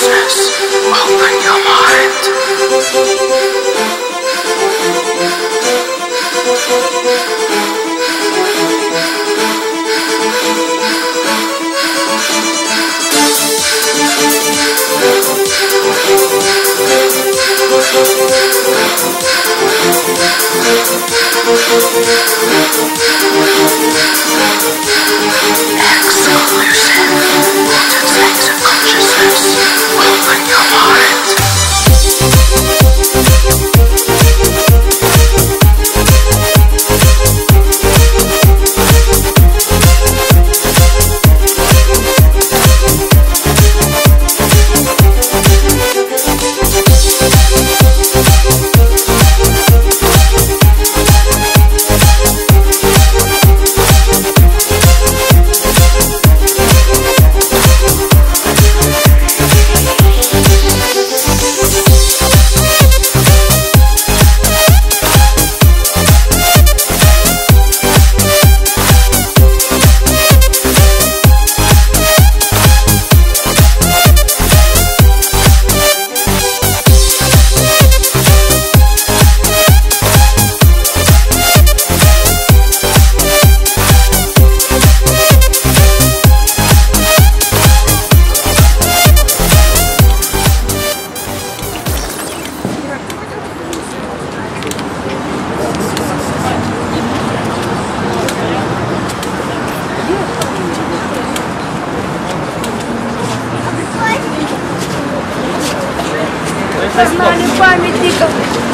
consciousness. Open your mind. Exclusive. Altered states of consciousness. загнали памятников.